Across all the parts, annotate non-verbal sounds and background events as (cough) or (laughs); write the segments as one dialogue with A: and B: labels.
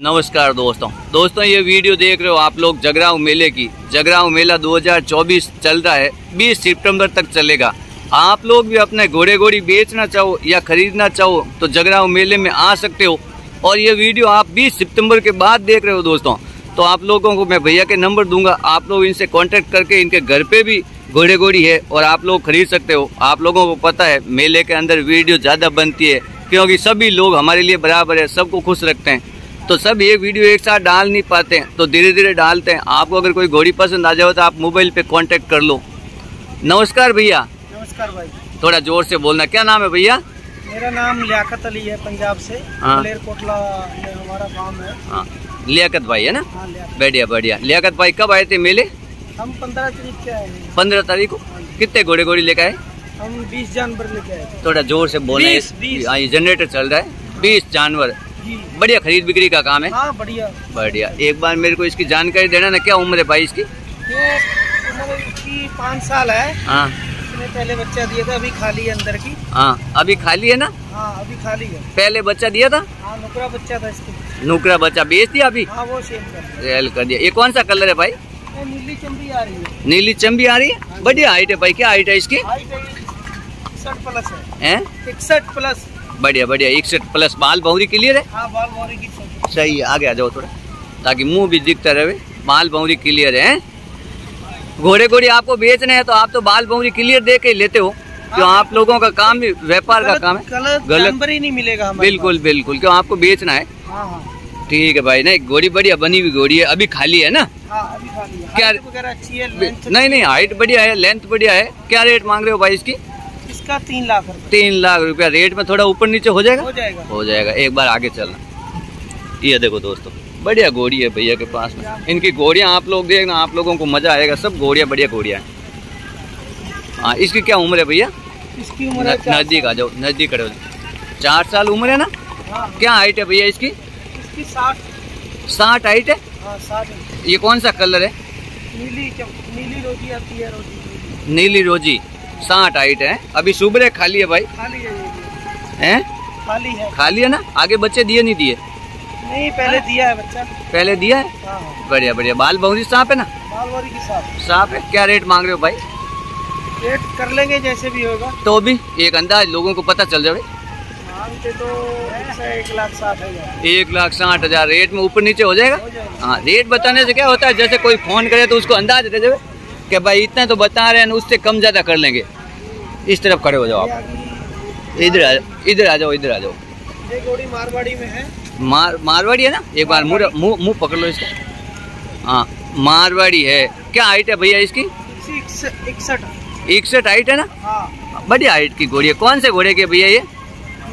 A: नमस्कार दोस्तों। दोस्तों, ये वीडियो देख रहे हो आप लोग जगराव मेले की। जगराव मेला 2024 चल रहा है। 20 सितंबर तक चलेगा। आप लोग भी अपने घोड़े घोड़ी बेचना चाहो या खरीदना चाहो तो जगराव मेले में आ सकते हो। और ये वीडियो आप 20 सितंबर के बाद देख रहे हो दोस्तों। तो आप लोगों को मैं भैया के नंबर दूँगा। आप लोग इनसे कॉन्टेक्ट करके इनके घर पे भी घोड़े घोड़ी है और आप लोग खरीद सकते हो। आप लोगों को पता है, मेले के अंदर वीडियो ज़्यादा बनती है, क्योंकि सभी लोग हमारे लिए बराबर है, सबको खुश रखते हैं। तो सब ये वीडियो एक साथ डाल नहीं पाते हैं तो धीरे धीरे डालते हैं। आपको अगर कोई घोड़ी पसंद आ जाए तो आप मोबाइल पे कांटेक्ट कर लो। नमस्कार भैया।
B: नमस्कार भाई।
A: थोड़ा ज़ोर से बोलना। क्या नाम है भैया?
B: मेरा नाम लियाकत अली है पंजाब से।
A: हाँ।
B: हमारा गाँव है।
A: हाँ। लियाकत भाई है ना?
B: हाँ
A: बढ़िया बढ़िया। लियाकत भाई कब आए थे मेले?
B: हम पंद्रह तारीख के आए
A: पंद्रह तारीख को? कितने घोड़े घोड़ी लेकर आए?
B: हम बीस जानवर लेके आए
A: थोड़ा ज़ोर से बोलना
B: बीस, बीस।
A: हाँ जनरेटर चल रहा है। बीस जानवर। बढ़िया खरीद बिक्री का काम है?
B: हाँ बढ़िया।
A: बढ़िया। एक बार मेरे को इसकी जानकारी देना ना क्या उम्र है भाई इसकी?
B: ये उम्र इसकी पाँच साल है।
A: हाँ।
B: पहले बच्चा दिया था अभी खाली है अंदर की।
A: हाँ अभी खाली है ना?
B: हाँ अभी खाली है।
A: पहले बच्चा दिया था?
B: हाँ नुकरा बच्चा था इसके।
A: नुकरा बच्चा। बेच दिया अभी?
B: हाँ वो कर
A: सेल कर दिया। ये कौन सा कलर है भाई?
B: नीली चंबी आ रही है।
A: नीली चंबी आ रही है? बढ़िया हाइट है भाई क्या हाइट है इसकी?
B: हाइट इकसठ प्लस है। इकसठ प्लस
A: बढ़िया बढ़िया। इकसठ प्लस बाल बहुरी क्लियर है
B: हाँ बाल की
A: सही है आगे आ जाओ थोड़ा। ताकि मुँह भी दिखता रहे। बाल बहुरी क्लियर है? घोड़े घोड़ी आपको बेचने हैं तो आप तो बाल बहुरी क्लियर दे के लेते हो। क्यों आप लोगों का काम भी व्यापार का काम है।
B: गलत ही नहीं मिलेगा
A: बिल्कुल बिल्कुल। क्यों आपको बेचना है।
B: हाँ हाँ।
A: ठीक है भाई नहीं घोड़ी बढ़िया बनी हुई घोड़ी है अभी खाली है ना?
B: हाँ अभी खाली है।
A: क्या-
B: अच्छी है
A: नहीं नहीं हाइट बढ़िया है लेंथ बढ़िया है। क्या रेट मांग रहे हो भाई इसकी?
B: इसका तीन लाख
A: तीन लाख रुपया। रेट में थोड़ा ऊपर नीचे हो जाएगा?
B: हो जाएगा।
A: हो जाएगा। एक बार आगे चलना। ये देखो दोस्तों बढ़िया घोड़ी है भैया के पास में। इनकी घोड़ियाँ आप लोग देखना आप लोगों को मज़ा आएगा। सब घोड़ियाँ बढ़िया घोड़ियाँ हैं। हाँ इसकी क्या उम्र है भैया?
B: इसकी उम्र
A: नज़दीक आ जाओ नज़दीक खड़े हो चार साल उम्र है ना?
B: हाँ।
A: क्या हाइट है भैया इसकी?
B: इसकी साठ।
A: साठ हाइट है?
B: हाँ
A: ये कौन सा कलर है?
B: नीली नीली आती है नीली।
A: नीली रोजी। साठ हाइट है। अभी सुबह खाली है भाई।
B: खाली है।
A: हैं?
B: खाली है।
A: खाली है ना? आगे बच्चे दिए नहीं दिए?
B: नहीं पहले दिया है बच्चा।
A: पहले दिया है?
B: हाँ हाँ।
A: बढ़िया बढ़िया। बाल बहुरी सांप है ना?
B: माल वाली के साथ
A: सांप है? क्या रेट मांग रहे हो भाई?
B: रेट कर लेंगे जैसे भी होगा।
A: तो भी एक अंदाज लोगों को पता चल जाए
B: तो एक लाख साठ हज़ार।
A: एक लाख साठ हज़ार। रेट में ऊपर नीचे हो जाएगा?
B: हाँ
A: रेट बताने से क्या होता है? जैसे कोई फ़ोन करे तो उसको अंदाज दे जाए कि भाई इतना तो बता रहे हैं उससे कम ज़्यादा कर लेंगे। इस तरफ़ खड़े हो जाओ आप। इधर आ इधर आ जाओ इधर आ जाओ।
B: ये घोड़ी मारवाड़ी में है।
A: मार मारवाड़ी है ना? एक बार मुँह मुँह मुँह पकड़ लो इसका। हाँ मारवाड़ी है। क्या हाइट है भैया इसकी?
B: इकसठ।
A: इकसठ हाइट है ना?
B: हाँ।
A: बढ़िया हाइट की घोड़ी है। कौन से घोड़े की भैया ये?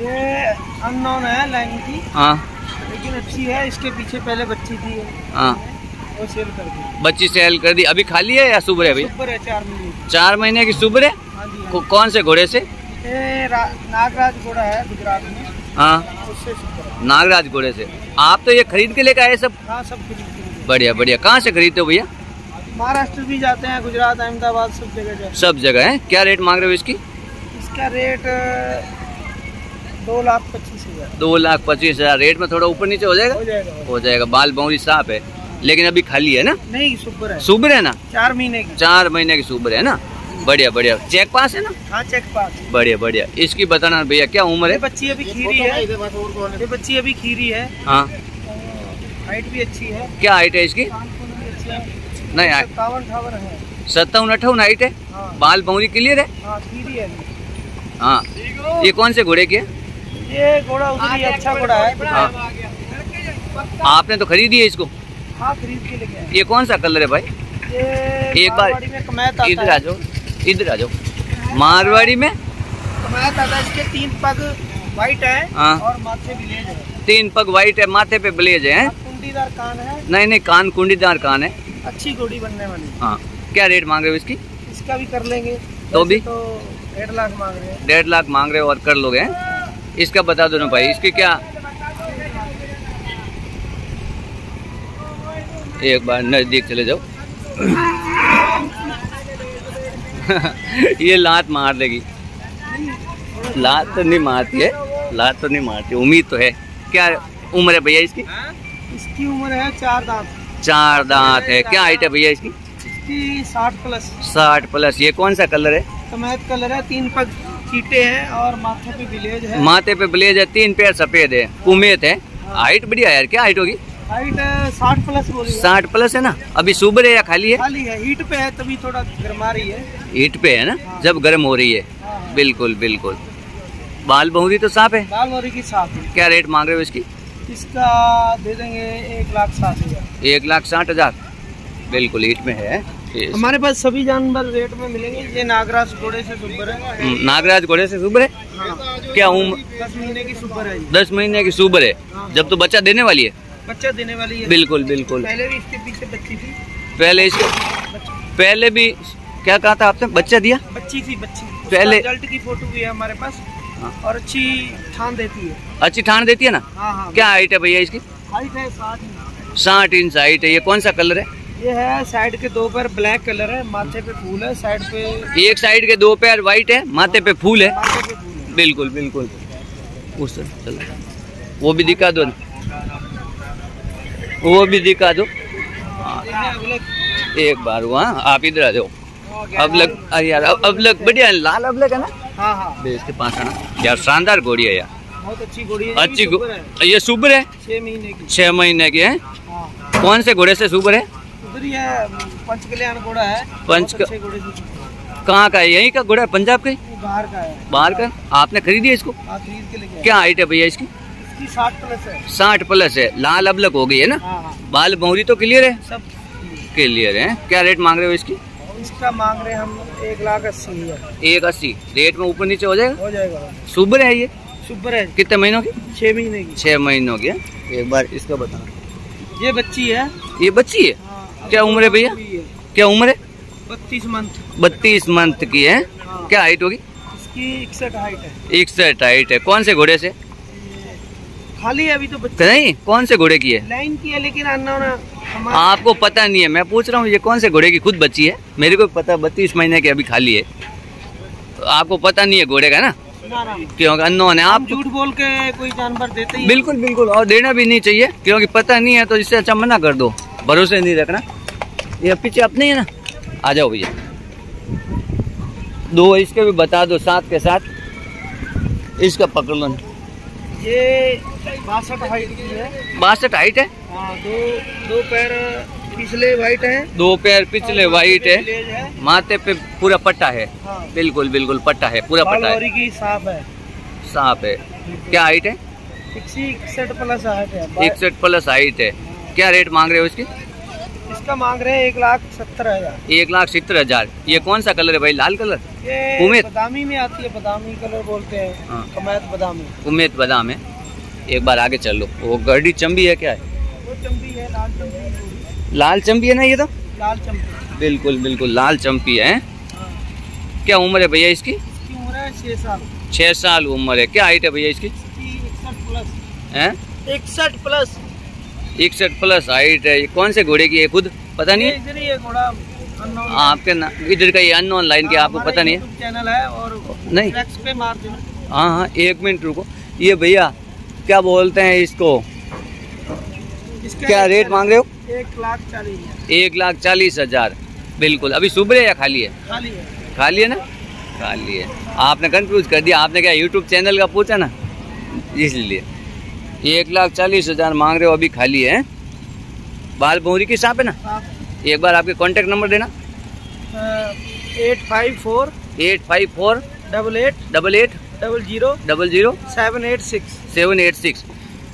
B: ये अननोन है लाइन की।
A: हाँ।
B: लेकिन अच्छी है इसके पीछे पहले बच्ची थी।
A: हाँ।
B: वो सेल कर दी।
A: बच्ची सेल कर दी। अभी खाली है या सुबह है भैया?
B: चार महीने।
A: की सुबह है? कौन से घोड़े से?
B: नागराज घोड़ा है गुजरात में।
A: हाँ। नागराज घोड़े से। आप तो ये खरीद के लेकर आए सब?
B: हाँ सब खरीद
A: बढ़िया बढ़िया। कहाँ से खरीदते हो भैया?
B: महाराष्ट्र भी जाते हैं गुजरात अहमदाबाद सब जगह जाते
A: सब जगह है? क्या रेट मांग रहे हो इसकी?
B: इसका रेट दो लाख पच्चीस हज़ार।
A: दो लाख पच्चीस हज़ार। रेट में थोड़ा ऊपर नीचे हो जाएगा
B: हो जाएगा।
A: हो जाएगा। बाल बौरी साफ़ है लेकिन अभी खाली है ना?
B: नहीं सुपर है।
A: सुबर है ना?
B: चार महीने की।
A: चार महीने की सुबर है ना? बढ़िया बढ़िया। चेक पास है ना?
B: हाँ चेक पास।
A: बढ़िया बढ़िया। इसकी बताना भैया क्या उम्र है?
B: बच्ची अभी खीरी है। ये बच्ची अभी खीरी है।
A: हाँ।
B: हाइट भी अच्छी है।
A: क्या हाइट है इसकी? नहीं
B: सत्तावन अठावन
A: अट्ठावन हाइट है?
B: हाँ।
A: बाल बौरी क्लियर है?
B: हाँ खीरी है।
A: हाँ। ये कौन से घोड़े की है?
B: ये घोड़ा उधर ही अच्छा घोड़ा है।
A: हाँ। आपने तो खरीदी है इसको?
B: हाँ खरीद के लेके
A: ये कौन सा कलर है भाई?
B: ये
A: एक बार
B: में कमैत आता
A: इधर आ जाओ। इधर आ जाओ। मारवाड़ी में?
B: इसके तीन पग वाइट है
A: हाँ।
B: और माथे विलेज है।
A: तीन पग वाइट है माथे पे ब्लेज है।
B: कुंडीदार कान है।
A: नहीं नहीं कान कुंडीदार कान है।
B: अच्छी घोड़ी बनने वाली
A: हाँ। क्या रेट मांग रहे हो इसकी?
B: इसका भी कर लेंगे।
A: तो भी?
B: तो डेढ़ लाख मांग रहे हैं।
A: डेढ़ लाख मांग रहे हो और कर लोगे हैं? इसका बता दो ना भाई इसकी क्या? एक बार नज़दीक चले जाओ। (laughs) ये लात मार देगी। लात तो नहीं मारती है लात तो नहीं मारती उम्मीद तो है। क्या उम्र है भैया इसकी?
B: इसकी उम्र है चार दांत।
A: चार दांत है। क्या हाइट है भैया इसकी?
B: इसकी साठ प्लस
A: साठ प्लस ये कौन सा कलर है?
B: समेत कलर है तीन पग चीटे हैं और माथे पे ब्लेज है।
A: माथे पे ब्लेज है तीन पैर सफ़ेद है। उमेद है। हाइट बढ़िया यार क्या हाइट होगी?
B: हाइट साठ प्लस बोली
A: साठ प्लस है ना? अभी सुबर है या खाली है?
B: खाली है हीट पे है तभी थोड़ा गरमा रही है।
A: हीट पे है ना? हाँ। जब गर्म हो रही है।
B: हाँ, हाँ।
A: बिल्कुल बिल्कुल। बाल बहुरी तो साफ़ है?
B: दाल मोरी की साथ है।
A: क्या रेट मांग रहे हो इसकी?
B: इसका दे देंगे एक लाख साठ हज़ार।
A: एक लाख साठ हज़ार? बिल्कुल हीट में है।
B: हमारे पास सभी जानवर रेट में मिलेंगे। ये नागराज घोड़े से सुपर है।
A: हम्म, नागराज घोड़े से सुबर है?
B: हाँ।
A: क्या उम्र?
B: दस महीने की सुपर है
A: दस महीने की सुबर है।
B: हाँ।
A: जब तो बच्चा देने वाली है?
B: बच्चा देने वाली है?
A: बिल्कुल बिल्कुल।
B: पहले भी इसके पीछे बच्ची थी?
A: पहले इसके पहले भी क्या कहा था आपने? बच्चा दिया?
B: बच्ची थी बच्ची।
A: पहले-
B: रिज़ल्ट की फ़ोटो भी है हमारे पास।
A: हाँ।
B: और अच्छी ठान देती है।
A: अच्छी ठान देती है ना?
B: हाँ हाँ।
A: क्या हाइट है भैया इसकी?
B: हाइट है साठ
A: साठ इंच हाइट है। ये कौन सा कलर है?
B: ये है साइड के दो पैर ब्लैक कलर है माथे पे फूल है साइड पे
A: एक साइड के दो पैर व्हाइट है। माथे पे फूल है। बिल्कुल बिल्कुल। उस चलो। वो भी दिखा दो। वो भी दिखा दो। एक बार वहाँ आप इधर आ जाओ। अब लग अरे यार अब अब लग बढ़िया लाल अब लग है ना?
B: हाँ हाँ।
A: इसके पास आना। यार शानदार घोड़ी है यार।
B: बहुत अच्छी घोड़ी है
A: अच्छी ये सुबर है?
B: छह महीने की।
A: छह महीने की है?
B: हाँ।
A: कौन से घोड़े से सुबर है?
B: पंच कल्याण घोड़ा है।
A: पंच कहाँ का है? यहीं का घोड़ा है? पंजाब का
B: बाहर का है।
A: बाहर का आपने खरीदी है इसको?
B: हाँ खरीद के
A: क्या हाइट है भैया इसकी?
B: इसकी साठ प्लस है।
A: साठ प्लस है। लाल अबलक हो गई है ना?
B: हाँ हाँ।
A: बाल बहुरी तो क्लियर है?
B: सब
A: क्लियर है। क्या रेट मांग रहे हो इसकी?
B: इसका मांग रहे हम एक लाख अस्सी हज़ार
A: एक अस्सी। रेट में ऊपर नीचे हो जाएगा?
B: हो जाएगा।
A: सुबर है ये?
B: सुपर है
A: कितने महीनों की?
B: छह महीने की।
A: छह महीनों की एक बार इसका बता।
B: ये बच्ची है।
A: ये बच्ची है?
B: हाँ,
A: क्या उम्र है भैया? क्या उम्र है?
B: बत्तीस मंथ
A: बत्तीस मंथ की है।
B: हाँ।
A: क्या हाइट होगी?
B: इसकी इकसठ हाइट है।
A: इकसठ हाइट है। कौन से घोड़े से?
B: खाली है अभी तो बच्ची।
A: नहीं कौन से घोड़े की है?
B: लाइन की है लेकिन अन्ना
A: आपको पता नहीं है मैं पूछ रहा हूँ ये कौन से घोड़े की खुद बच्ची है? मेरे को पता बत्तीस महीने की अभी खाली है। तो आपको पता नहीं है घोड़े का ना? क्योंकि अननोन है
B: आप झूठ बोल के कोई जानवर देते ही
A: बिल्कुल बिल्कुल और देना भी नहीं चाहिए क्योंकि पता नहीं है तो इससे अच्छा मना कर दो। भरोसे नहीं रखना। ये पीछे अपने है ना? आ जाओ भैया। दो इसके भी बता दो साथ के साथ। इसका पकड़ लो
B: ये बासठ हाइट की है।
A: बासठ हाइट है?
B: हाँ दो दो पैर पिछले वाइट है।
A: दो पैर पिछले वाइट है।
B: है।
A: माथे पे पूरा पट्टा है।
B: हाँ।
A: बिल्कुल बिल्कुल पट्टा है पूरा पट्टा है।
B: की साफ़ है।
A: सांप है। क्या हाइट है?
B: इकसठ प्लस हाइट है।
A: इकसठ प्लस हाइट है। क्या रेट मांग रहे हो इसकी?
B: इसका मांग रहे हैं एक लाख सत्तर हज़ार।
A: एक लाख सत्तर हज़ार। ये कौन सा कलर है भाई? लाल कलर उमेद।
B: बदामी में आती है बदामी कलर बोलते हैं।
A: हाँ।
B: कमैत बदामी।
A: उम्मीद बादाम है। एक बार आगे चल लो। वो गढ़ी चंबी है क्या? है
B: वो चंपी है लाल चंपी
A: लाल चंपी है ना ये तो?
B: लाल चंपी
A: बिल्कुल बिल्कुल लाल चंपी है।
B: हाँ।
A: क्या उम्र है भैया इसकी?
B: इसकी उम्र है छह साल।
A: छह साल उम्र है। क्या हाइट है भैया इसकी?
B: इकसठ प्लस
A: है?
B: इकसठ प्लस
A: इकसठ प्लस हाइट है। ये कौन से घोड़े की है खुद? पता नहीं? है
B: इधर ही घोड़ा
A: आपके ना इधर का ये अननोन लाइन के आपको पता नहीं है।
B: चैनल है और
A: नहीं।
B: पे मार
A: हाँ हाँ एक मिनट रुको। ये भैया क्या बोलते हैं इसको? क्या रेट मांग रहे हो?
B: एक लाख चालीस हज़ार।
A: एक लाख चालीस हज़ार। बिल्कुल। अभी सुबह है या खाली है?
B: खाली है।
A: खाली है ना? खाली है। आपने कंफ्यूज कर दिया। आपने क्या यूट्यूब चैनल का पूछा ना? इसलिए। एक लाख चालीस हज़ार मांग रहे हो अभी खाली है बाल भौरी की सांप है ना? एक बार आपके कॉन्टेक्ट नंबर देना।
B: Eight five four
A: eight five four
B: double eight
A: double eight
B: double zero
A: double zero
B: seven eight six.
A: Seven eight six.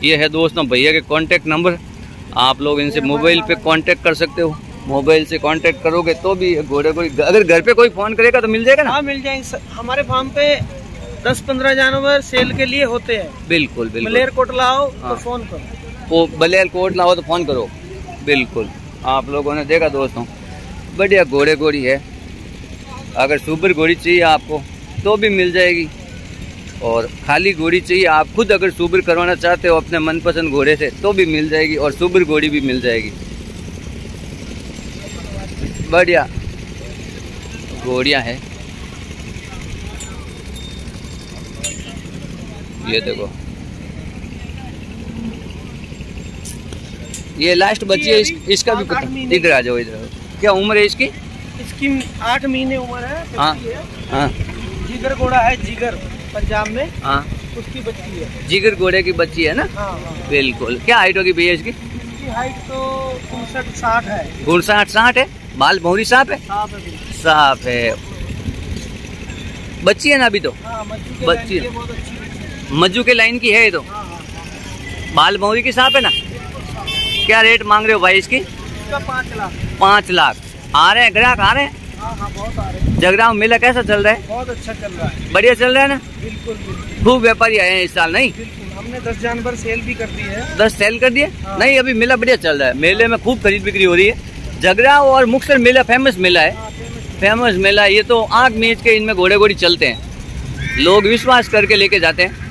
A: ये है दोस्तों भैया के कांटेक्ट नंबर आप लोग इनसे मोबाइल पे कांटेक्ट कर सकते हो। मोबाइल से कांटेक्ट करोगे तो भी घोड़े कोई अगर घर पे कोई फ़ोन करेगा तो मिल जाएगा ना?
B: हाँ मिल जाएँगे। हमारे फार्म पे दस पंद्रह जानवर सेल के लिए होते हैं।
A: बिल्कुल बिल्कुल।
B: मलेर कोट लाओ हाँ। तो
A: हाँ।
B: फ़ोन करो।
A: वो बलेल कोट लाओ तो फ़ोन करो। बिल्कुल। आप लोगों ने देखा दोस्तों बढ़िया घोड़े घोड़ी है। अगर सुपर घोड़ी चाहिए आपको तो भी मिल जाएगी। और खाली घोड़ी चाहिए आप खुद अगर सुबर करवाना चाहते हो अपने मनपसंद घोड़े से तो भी मिल जाएगी और सुबर घोड़ी भी मिल जाएगी। बढ़िया। घोड़ियाँ हैं। ये देखो। ये लास्ट बच्ची है इस, इसका भी इधर आ जाओ इधर क्या उम्र है इसकी?
B: इसकी आठ महीने उम्र है
A: हाँ।
B: हाँ। जिगर घोड़ा है जिगर। पंजाब में
A: हाँ।
B: उसकी बच्ची है।
A: जिगर घोड़े की बच्ची है ना?
B: हाँ हाँ
A: बिल्कुल। क्या हाइट होगी भैया इसकी?
B: हाइट तो उनसठ साठ है।
A: साठ है? बाल भौरी साफ़ है?
B: साफ़ है
A: है। बच्ची है ना अभी तो?
B: हाँ
A: बच्ची है।
B: है।
A: मज्जू के लाइन की है ये तो?
B: हाँ हाँ हाँ।
A: बाल भौरी की साफ़ है ना? क्या रेट मांग रहे हो भाई इसकी?
B: पाँच लाख।
A: पाँच लाख। आ रहे हैं ग्राहक आ रहे हैं।
B: हाँ हाँ हैं
A: जगराव मेला कैसा चल रहा है?
B: बहुत अच्छा चल रहा है।
A: बढ़िया चल रहा है ना?
B: बिल्कुल
A: खूब व्यापारी आए हैं इस साल नहीं?
B: हमने दस जानवर सेल भी कर दिए है।
A: दस सेल कर दिए?
B: हाँ।
A: नहीं अभी मेला बढ़िया चल रहा है। मेले में खूब खरीद बिक्री हो रही है। झगड़ा और मुख्तर मेला फ़ेमस मेला है।
B: हाँ,
A: फ़ेमस मेला। ये तो आग मीच के इनमें घोड़े घोड़ी चलते हैं। लोग विश्वास करके लेके जाते हैं।